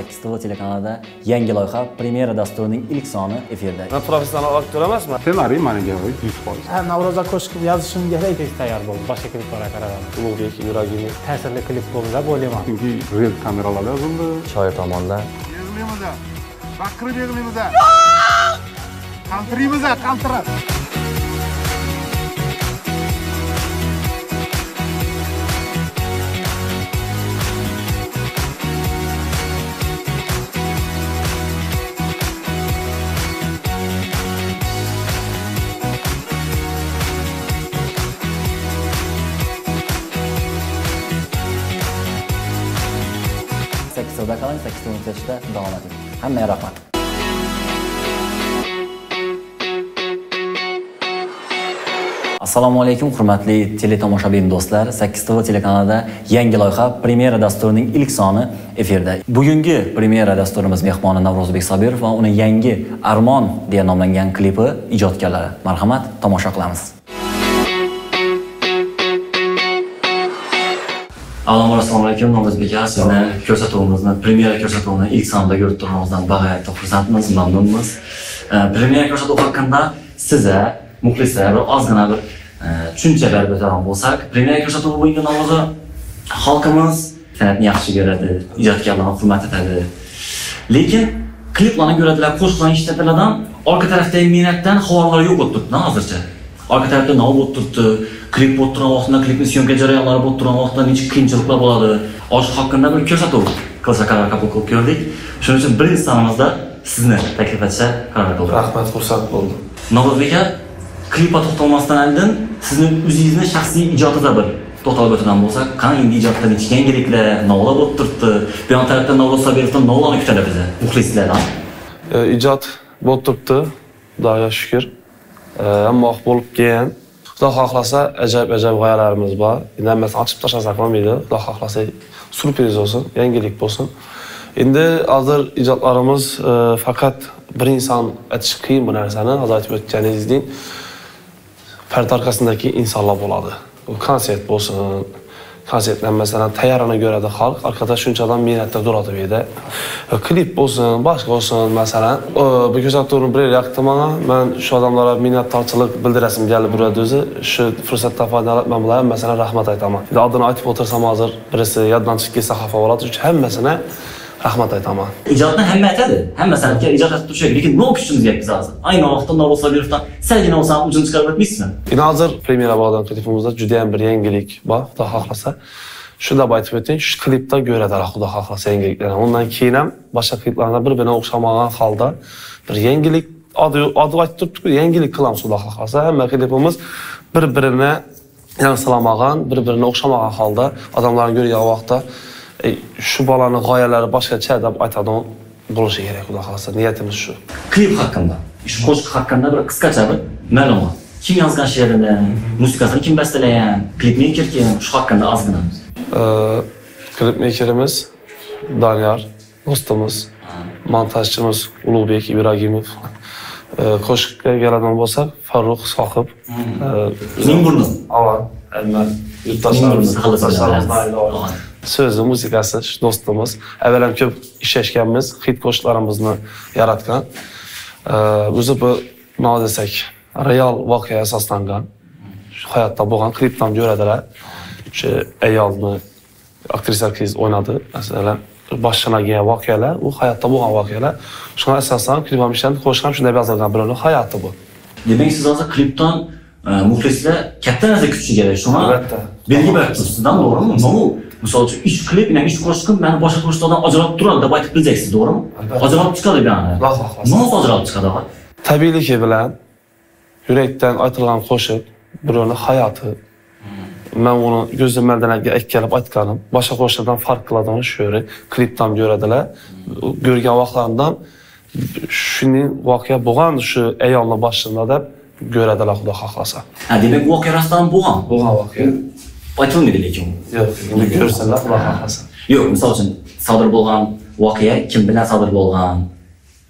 sakkiz tv telekanalida yangi loyiha premyera dasturining ilk soni efirda. Man professional aktyor emasman Ssenariy manga kerak yuz foiz. Ha, Navro'za qo'shiq yozishim kerak deb tayyor bo'ldim boshqa kliplarga qaradim ulug'bek yuragimov ta'sirli klip bo'ldi deb o'ylayman Chunki real kameralarda yozildi. shoir tomonidan yig'laymiz baqirib yig'laymiz qaltiraymiz qaltirab qaling davom eting hammaga rahmat assalomu alaykum hurmatli teletomoshabin do'stlar. 8 tv telekanalida yangi loyiha premyera dasturining ilk soni efirda. Bugungi premyera dasturimiz mehmoni navro'zbek sobirov va uni yangi armon deya nomlangan klipi ijodkorlari. Marhamat tomosha qilamiz. Avvalambor assalomu alaykum navro'zbek aka sizni ko'rsatuvimizni premyera ko'rsatuvini ilk sonda ko'rib turganimizdan bag'oyatda xursandmiz mamnunmiz. E, premyera ko'rsatuv haqida siza muxlislar bir ozgina bir e, tushunchalar beradigan bo'lsak premyera ko'rsatuvi bo'yicha namozi xalqimiz san'atni yaxshi ko'radi ijodkorlarni hurmat etadi. Lekin kliplarni ko'radilar qo'shiqlarni eshitadilar, orqa tarafdagi mehnatdan xabarlar yo'q bo'lib turibdi hozircha. Orqa tarafda nima bo'lib turibdi klip bo'lib turgan vaqtda klipni syomka jarayonlari bo'lib turgan vaqtda necha qiyinchiliklar bo'ladi? Ochiq haqida bir ko'rsatuv qilsa qaror qabul qilib ko'rdik. Shuning uchun birinchi sanamizda sizni taklif etishga qaror qildik rahmat xursand bo'ldim navro'zbek aka klipga to'xtalmasdan oldin sizni o'zingizni shaxsiy ijodida bir to'xtalib o'tadigan bo'lsak qani endi ijodda necha yangiliklar novalar bo'lib turibdi? Bu yon tarafdan navro'z sobirovdan novalarni kutadi bizni muxlislardan. E, ijod bo'lib turibdi xudoga shukur E, ammo bo'lib keyin xudo xohlasa ajoyib ajoyib g'oyalarimiz bor. Endi hammasini ochib tashlasak bo'lmaydi. Xudo xohlasa syurpriz bo'lsin yangilik bo'lsin. Endi hozir ijodlarimiz e, faqat bir inson aytish qiyin bu narsani hozir aytib o'tganingizdek parda orqasindagi insonlar bo'ladi. Bu konsert bo'lsin konsertdan masalan tayyorani ko'radi xalq orqada shuncha odam mehnatda turadi bu yerda klip bo'lsin boshqa bo'lsin masalan e, bu kuzatuvni bir yil man shu odamlarga minnatdorchilik bildirasim kelib turadi o'zi shu fursatdan foydalanib man bularga masalan rahmat aytaman. Endi oldin aytib o'tirsam hozir birisi yoddan chiqib ketsa xafa bo'ladi. Shuning hammasini rahmat aytaman ijodni hamma aytadi hamma san'atga ijod aytib turishadi lekin nima kuchimiz deyapmiz hozir ayni vaqtda navro'z sobirovdan salgina bo'lsa ham o'zini chiqarib o'tmaysizmi Endi hozir premyera bo'lgan klipimizda juda ham bir yangilik bor, xudo xohlasa. Shunda aytib o'taylik, shu klipda ko'radilar xudo xohlasa yangiliklarni. Undan keyin ham boshqa kliplarga bir-biriga o'xshamagan holda bir yangilik odi aytib turibdi yangilik qilamiz xudo xohlasa. Hamma klipimiz bir-birini yangisilamagan, bir-birini o'xshamagan holda odamlarni ko'rgan vaqtda "Ey, shu bolani g'oyalari boshqacha deb aytadigan bo'lishi kerak xudo xohlasa. Niyatimiz shu. klip haqida shu qo'shiq haqida bir qisqacha bir ma'lumot kim yozgan she'rini musiqasini kim bastalagan klipmeyker kim shu haqida ozgina Ee, klipmekerimiz Danyar, dostumuz, montajchimiz Ulug'bek Ibragimov. Ee, qo'shiqqa keladigan bo'lsak, Farruh Sohib. ming burni Avan, Elmar, yurtdoshlarimiz. So'zi, musiqasi do'stimiz. Avval ham ko'p ishlashganmiz, hit qo'shiqlarimizni yaratgan. Ee, o'zi bu nima desak, real voqea asoslangan. Hayotda bo'lgan klipdan ko'radilar. O'sha ayolni aktrisa qiz o'ynadi. Masalan, boshlanagan voqealar, u hayotda bo'lgan voqealar. Shunga asosan klip ham ishlanib, qo'shiq ham shunday yozilgan birovning hayoti bu. demak siz hozir klipdan muxlislar katta narsa kutishi kerak shuni Albatta. belgi berib turibsizdan to'g'rimi nima u misol uchun ish bilan ish qo'shiqim mani boshqa qo'shiqlardan ajralib turadi deb aytib biljaksiz to'g'rimi Albatta. ajralib chiqadi xohlasa. nima ajralib chiqadi? Tabiiyligi bilan yurakdan aytilgan qo'shiq birovning hayoti. Men uni ko'zim maldanaga aytganib aytganim, boshqa qo'shiqlardan farq qiladigan shu yeri klipdan ko'radilar. Ko'rgan vaqtlarimdan shuning voqea bo'lgan shu ayolni boshida deb ko'radilar xudo xohlasa. ha demak voqea rostdan bo'lgan Bo'lgan voqea. aytilmaydi lekin Yo'q, endi ko'rsalar xudo xohlasa. yo'q misol uchun sodir bo'lgan voqea kim bilan sodir bo'lgan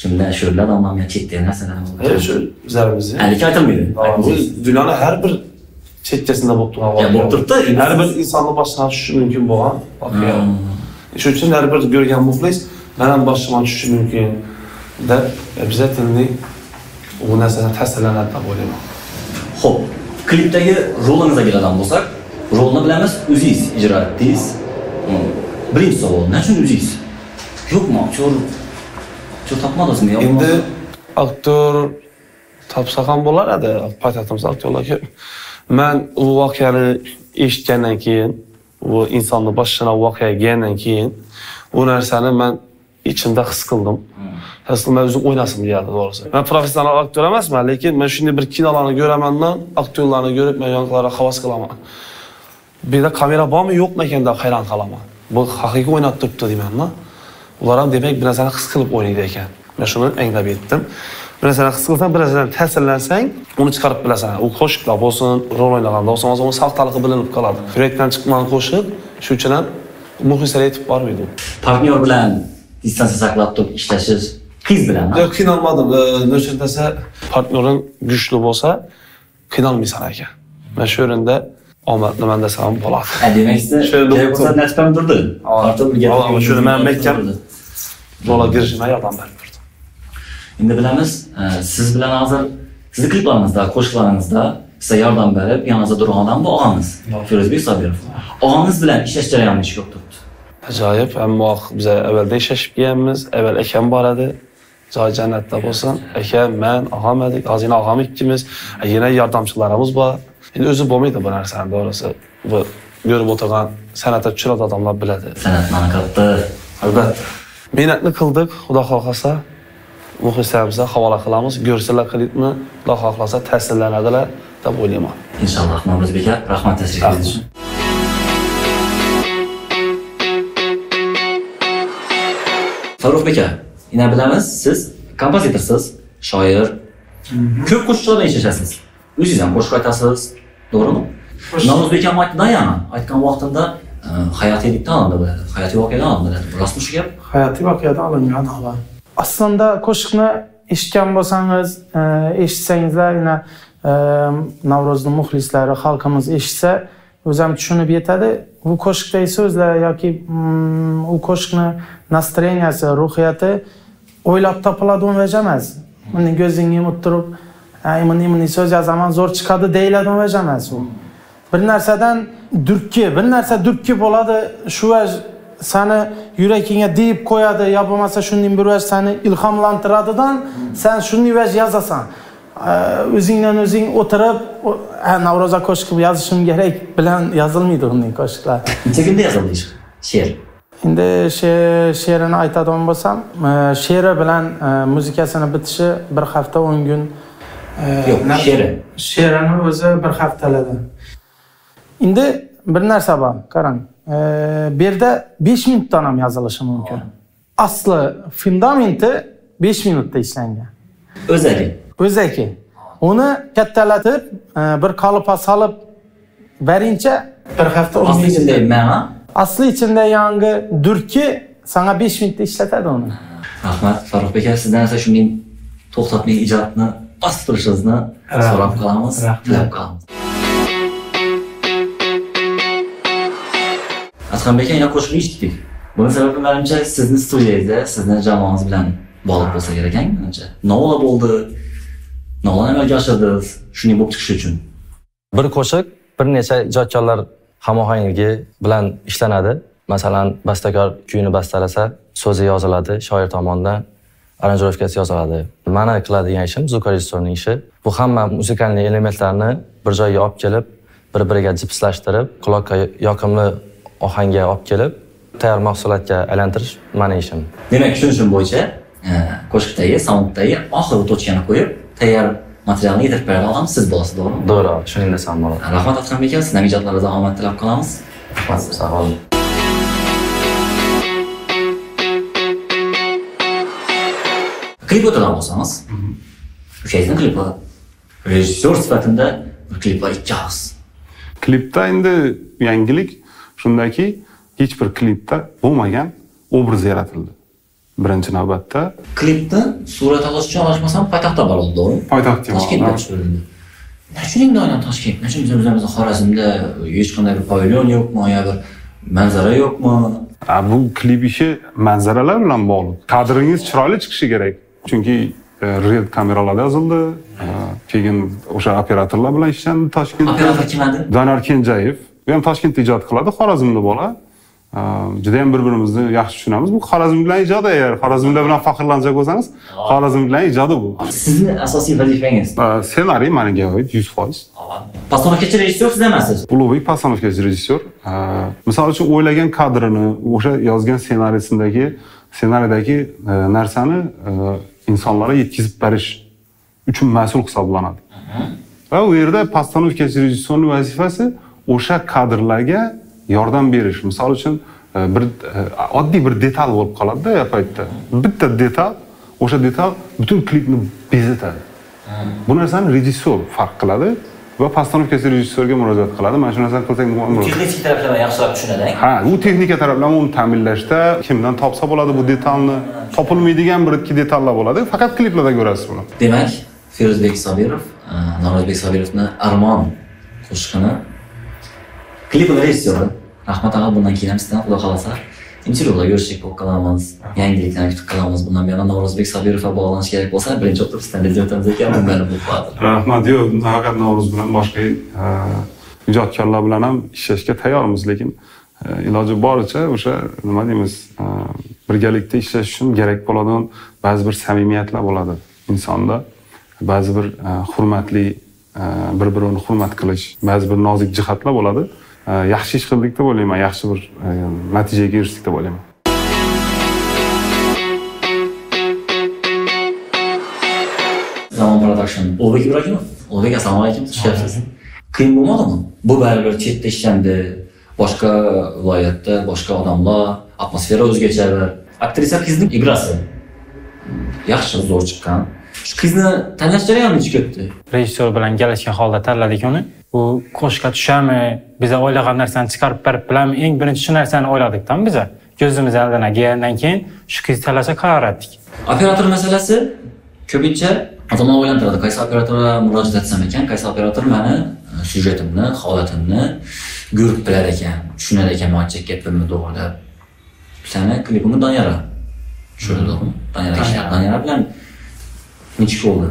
kimdan sho'rlar omamiyat chetda narsalar E, shu o'zlarimizni. Ha, lekin aytilmaydi Bu dunyoning har bir chekkasida bo'lib turgan Ya, bo'lib turibdi, endi Har bir siz- insonni boshidan tushishi mumkin bo'lgan voqea. Hmm. Shuning uchun har bir ko'rgan muxlis man ham boshimdan tushishi mumkin deb обязательный u narsadan ta'sirlanadi deb o'ylayman Xo'p, klipdagi rolingizga keladigan bo'lsak, rolni bilamiz, o'zingiz ijro etdingiz. Hmm. Birinchi savol, nechun o'zingiz? Yo'qmi, aktyor aktyor topmadingizmi? endi aktyor topsa ham bo'lar edi poytaxtimizda aktyorlar ko'p man u voqeani eshitgandan keyin u insonni boshidan voqea kelgandan keyin u narsani man ichimda his qildim his qildim man o'zim o'ynasam keldi to'g'risi man professional aktyor emasman lekin man shunday bir kinolarni ko'ramandan aktyorlarni ko'rib man yoqlarga havas qilaman bu yerda kamera bormi? Yo'qmi ekan deb hayron qolaman. Bu haqiqiy o'ynab turibdi deymanda ular ham demak bir narsani his qilib o'ynaydi ekan. Man shuni anglab yetdim. Bir narsani his qilsang bir narsadan ta'sirlansang uni chiqarib bilasan. U qo'shiqlar bo'lsin rol o'ynaganda bo'lsin bo'lsin uni saftaligi bilinib qoladi. Yurakdan chiqqan qo'shiq shu uchun ham muxlislarga yetib bormaydi partnyor bilan distansiya saqlab turib ishlashish qiz bilan yo'q qiynalmadim. Nima uchun desa partnyoring kuchli bo'lsa qiynalmaysan ekan man shu o'rinda omadliman desam bo'ladi Ha, demak siz Şöyle kerak bo'lsa doktor. natijam turdi. Partnyor birga Valla, turdi. şöyle ben Mekkam- Turdi. rola girishimga yordam berib turdi Endi bilamiz, siz bilan hozir sizni kliplaringizda, qo'shiqlaringizda sizga yordam berib, yoningizda turgan odam bu og'angiz. Firuzbek Sobirov. Og'angiz bilan ishlash jarayoni ish ko'p turibdi. ajoyib ammo biz avvalda ishlashib kelganmiz avval akam bor edi joy jannatda bo'lsin akam man og'am edik hozir og'am ikkimiz yana yordamchilarimiz bor endi o'zi bo'lmaydi bu narsani to'g'risi bu ko'rib o'tirgan san'atda tushiradi odamlar biladi. San'at mana katta. albatta. Mehnatni qildik xudo xohlasa. Muxlislarimizga havola qilamiz. Ko'rsalar klipni xudo xohlasa ta'sirlanadilar deb o'ylayman. Inshaalloh Navro'zbek aka, rahmat tashrifingiz uchun. Farruh aka, yana bilamiz, siz kompozitorsiz, shoir, ko'p qo'shiqlarda ishlashasiz. O'zingiz ham qo'shiq aytasiz, to'g'rimi? Ham aytdi yana, aytgan vaqtida e, hayotiylikdan oldi bo'ladi, hayotiy voqeadan oldi bo'ladi. Rostmi shu gap? hayotiy voqeadan olingan aslida qo'shiqni eshitgan bo'lsangiz e, eshitsangizlar yana e, navro'zni muxlislari xalqimiz eshitsa o'zi ham tushunib yetadi bu qo'shiqdagi so'zlar yoki mm, u qo'shiqni настроенияsi ruhiyati o'ylab topiladigan vaja emas bunday ko'zingni yumib turib "Ay, bunday bunday so'z yozaman zo'r chiqadi deyiladigan vaja emas u bir narsadan durki bir narsa durki bo'ladi shu vaj sani yuragingga deyib qo'yadi yo bo'lmasa shunday bir vaj sani ilhomlantiradidan sen shunday vaj yozasan o'zingdan o'zing o'tirib o- "Ha, navro'za qo'shiq yozishim kerak bilan yozilmaydi bunday qo'shiqlar Necha kunda yozildi? She'r. endi she- she'rini aytadigan bo'lsam she'ri bilan e, muzikasini bitishi bir hafta o'n kun Yo'q, she'ri. she'rini o'zi bir haftaladi. Endi bir narsa bor qarang. E, bu yerda besh minutdan ham yozilishi mumkin. Asli fundamenti besh minutda ishlangan. O'zagi. o'zaki. Uni kattalatib e, bir qolipga solib beringcha bir hafta Asli ichida asli ichida yangi durki sana besh minutda ishlatadi uni. Rahmat Farruh aka, sizdan esa shunday to'xtatmay ijodni bosib turishingizni so'rab qolamiz, tilab qolamiz. Asqanbek aka yana qo'shiq eshitdik. Buni sababi menimcha sizni studiyangizda, sizni jamoangiz bilan bog'liq bo'lsa kerak, menimcha. Nola bo'ldi? Nolani amalga oshirdingiz? Shunday bo'lib chiqishi uchun. bir qo'shiq bir necha ijodkorlar hamohangligi bilan ishlanadi masalan bastakor kuyini bastalasa so'zi yoziladi shoir tomonidan aranjirovkasi yoziladi. Mani qiladigan ishim zvukorejissyorning ishi. Bu hamma musikalniy elementlarni bir joyga olib kelib bir biriga jipslashtirib quloqqa yoqimli ohangga olib kelib tayyor mahsulotga aylantirish mani ishim. Demak, tushunishim bo'yicha, e, qo'shiqdagi, sounddagi oxirgi tochkani qo'yib, tayyor materialni yetirib beradigan odam siz bo'lasiz, to'g'rimi? to'g'ri shuning desam bo'ladi Rahmat Atxanbek aka, sizlarning ijodlaringizga omad tilab qolamiz. sog' bo'ling Klip o'tirgan bo'lsangiz, o'shangizni klipi rejissyor sifatida bir kliplar ikki og'iz. klipda endi yangilik shundaki hech bir klipda bo'lmagan obraz yaratildi birinchi navbatda Klipni surat olish uchun adashmasam poytaxtda bo'ladi, to'g'rimi? poytaxtga Toshkentda tushirildi. Nechun aynan Toshkent? Biz o'zimizda Xorazmda hech qanday bir pavilyon yo'qmi, yo bir manzara yo'qmi? Bu klip ishi manzaralar bilan bog'liq kadringiz chiroyli chiqishi kerak chunki e, red kameralarda yozildi. E, keyin o'sha operatorlar bilan ishlandi toshkentda Operator kim edi? doniyor kenjayev. U ham toshkentda ijod qiladi xorazmli bola. Juda ham bir birimizni yaxshi tushunamiz. Bu xorazmliklar ijodi agar xorazmliklar bilan faxrlanajak bo'lsangiz xorazmliklar ijodi bu. Sizni asosiy vazifangiz. E, ssenariy manga oid yuz foiz. Postanovkachi rejissyor siz emassiz. ulug'bek postanovkachi rejissyor E, misol uchun o'ylagan kadrini o'sha yozgan ssenariysindagi ssenariydagi e, narsani insanlara insonlarga bəriş berish uchun mas'ul hisoblanadi. Va u yerda postanovkachi rejissyorni vazifasi o'sha kadrlarga yordam berish. Misol uchun e, bir e, oddiy bir detal bo'lib qoladida ya paytda. Bitta detal o'sha detal butun klipni bezatadi. Bu narsani rejissyor farq qiladi. Va postanovkachi rejissyorga murojaat qiladi mana shu narsani qilsak Texnik taraflarni yaxshiroq tushunadi. ha u texnika taraflama uni ta'minlashda kimdan topsa bo'ladi bu detalni topilmaydigan bir ikki detallar bo'ladi faqat kliplarda ko'rasiz buni Demak, Feruzbek Sobirov, e, Navro'zbek Sobirovni Armon qo'shig'ini klipini rejissyori. Rahmat ag'a bundan keyin ham sizdan xudo xohlasa intervyular ko'rishlik bo'lib qolamiz. Yangiliklarni kutib qolamiz. Bundan buyon Navro'zbek Sobirovga bog'lanish kerak bo'lsa, birinchi o'tirib sizdan rejim o'tamiz ekan, bu meni bu qiladi. rahmat yo'q nafaqat navro'z bilan boshqa e, ijodkorlar bilan ham ishlashga tayyormiz lekin e, iloji boricha o'sha nima deymiz e, birgalikda ishlash uchun kerak bo'ladigan ba'zi bir samimiyatlar bo'ladi insonda ba'zi bir hurmatli bir birini hurmat qilish ba'zi bir nozik jihatlar bo'ladi yaxshi ish qildik deb o'ylayman yaxshi bir e, natijaga erishdik deb o'ylayman Zamon Production. Ulug'bek Ibrohimov. Ulug'bek assalomu alaykum. Xushkelibsiz. Qiyin bo'lmadimi? Bu baribir chetda ishlandi. Boshqa viloyatda, boshqa odamlar, atmosfera o'zgacha bir. Aktrisa qizning igrasi. Yaxshi, zo'r chiqqan. Shu qizni tanlash jarayoni necha ketdi? rejissyor bilan kelishgan holda tanladik uni u qo'shiqqa tushami biza o'ylagan narsani chiqarib berib biladimi eng birinchi shu narsani o'yladikda biza ko'zimiz oldina kelgandan keyin shu qarar etdik Operator masalasi ko'pincha odamlar o'ylantiradi, qaysi operatorga murojaat etsam ekan, qaysi operator meni e, syujetimni, holatimni ko'rib bilar ekan, tushunar ekan, man chekyaptimmi to'g'ri deb. Sani klipingni Donyara tushirdi to'g'rimi? Donyara ishlab, Donyara bilan necha bo'ldi?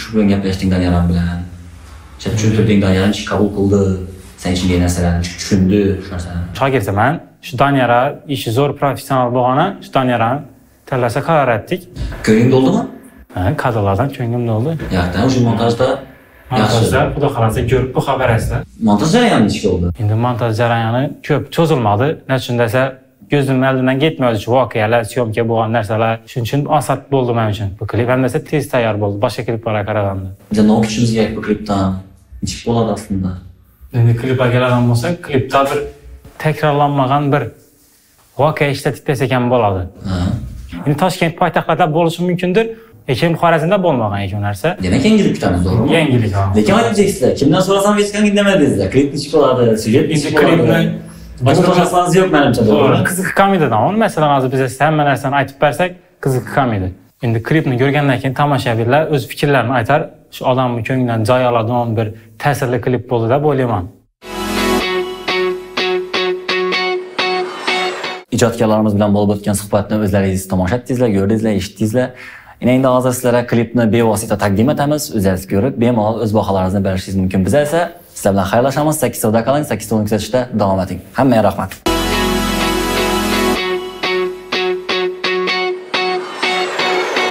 Shu bilan gaplashding Donyara bilan. Chat tushuntirding Donyara ish qabul qildi. Sen ichingdagi narsalarni tushundi, shu narsani. shogirdaman shu donyara ishi zo'r professional bo'lgani shu donyarani tanlasa qarar etdik Ko'ngling to'ldimi? Ha, kadrlardan ko'nglim bo'ldi Yo'qda, o'sha montajda yaxshi. montajda xudo xohlasa ko'rib bu xabar aslar Montaj jarayoni necha bo'ldi? endi montaj jarayoni ko'p cho'zilmadi nechun desa ko'zimni oldidan ketmaydi shu voqealar syomka bo'lgan narsalar shuning uchun osat bo'ldi men uchun bu klip ham desa tez tayyor bo'ldi boshqa kliplarga qaraganda Biza nima o'qishimiz kerak bu klipdan? Necha bo'ladi aslında? endi klipga keladigan bo'lsak klipda bir takrorlanmagan bir voqea ishlatib desak ham bo'ladi endi toshkent poytaxtlarda bo'lishi mumkindir lekin xorazmda bo'lmagan ekan u narsa Demak yangilik kutamiz, to'g'rimi? yangilik. Lekin aytmaysizlar, kimdan so'rasam hech kim indamadingizlar. Klip nechi bo'ladi, syujet nechi Endi bo'ladi? klipni- Boshqa to'xtalsangiz yo'q menimcha, to'g'rimi? qiziq komedadan uni masalan hozir biz hamma narsani aytib bersak qiziq komedi endi klipni ko'rgandan keyin tomoshabinlar o'z fikrlarini aytar shu odamni ko'nglidan joy oladigan bir ta'sirli klip bo'ldi deb o'ylayman ijodkorlarimiz bilan bo'lib o'tgan suhbatni o'zlaringiz tomosha etdingizlar, ko'rdingizlar, eshitdingizlar. Yana endi hozir sizlarga klipni bevosita taqdim etamiz. O'zingiz ko'rib, bemalol o'z baholaringizni berishingiz mumkin. Biz esa sizlar bilan xayrlashamiz. 8 so'da qoling, 8 so'ni kuzatishda davom eting. Hammaga rahmat.